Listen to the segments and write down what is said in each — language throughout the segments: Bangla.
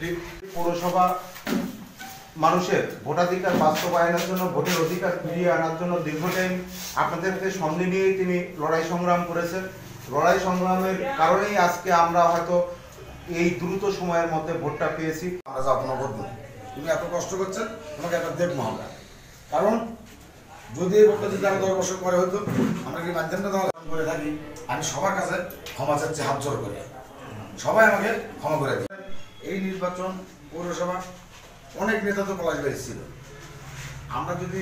নিয়ে পৌরসভা মানুষের ভোটাধিকার বাস্তবায়নের জন্য, ভোটের অধিকার ফিরিয়ে আনার জন্য দীর্ঘদিন আপনাদেরকে সঙ্গে নিয়েই তিনি লড়াই সংগ্রাম করেছেন। লড়াই সংগ্রামের কারণেই আজকে আমরা হয়তো এই দ্রুত সময়ের মধ্যে ভোটটা পেয়েছি। আমরা যা আপনার করব তুমি এত কষ্ট করছেন তোমাকে একটা দেব আমরা কারণ যদি এই ভোটটা যদি আরও দশ বছর পরে হতো আমরা কি মাধ্যমটা দেওয়া করে থাকি। আমি সবার কাছে ক্ষমা চাচ্ছি হাত জোর করে। সবাই আমাকে ক্ষমা করে দিই এই নির্বাচন পৌরসভা অনেক নেতা তো পলাশবাড়ি ছিল। আমরা যদি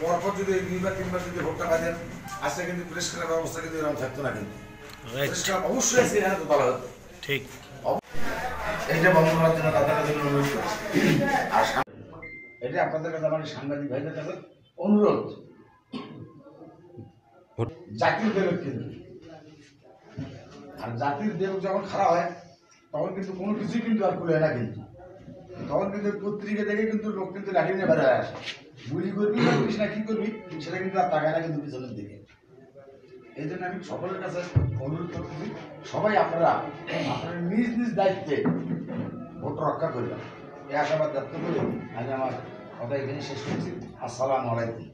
পরপর যদি এই দুইবার তিনবার যদি ভোটটা দেন আজকে কিন্তু প্রেস ব্যবস্থা কিন্তু এরকম থাকতো না কিন্তু। প্রেস ক্লাব অবশ্যই আছে এখানে তো বলা হতো। ঠিক। এইটা বন্ধ করার জন্য তাদের কাছে অনুরোধ করছি। এটা আপনাদের কাছে আমার সাংবাদিক ভাইদের কাছে অনুরোধ। জাতির দেবক কিন্তু। আর জাতির দেবক যখন খারাপ হয়, তখন কিন্তু কোনো কিছুই কিন্তু আর খুলে না কিন্তু। তখন কিন্তু পত্রিকা দেখে কিন্তু লোক কিন্তু লাঠি নিয়ে বেরোয় আসে। গুলি করবি না, কি করবি, সেটা কিন্তু আর তাকায় না কিন্তু পিছনের দিকে। এই জন্য আমি সকলের কাছে অনুরোধ করতেছি, সবাই আপনারা আপনারা নিজ নিজ দায়িত্বে ভোট রক্ষা করবেন। এই আশাবাদ ব্যক্ত করে আমি আমার কথা এখানে শেষ করছি। আসসালামু আলাইকুম।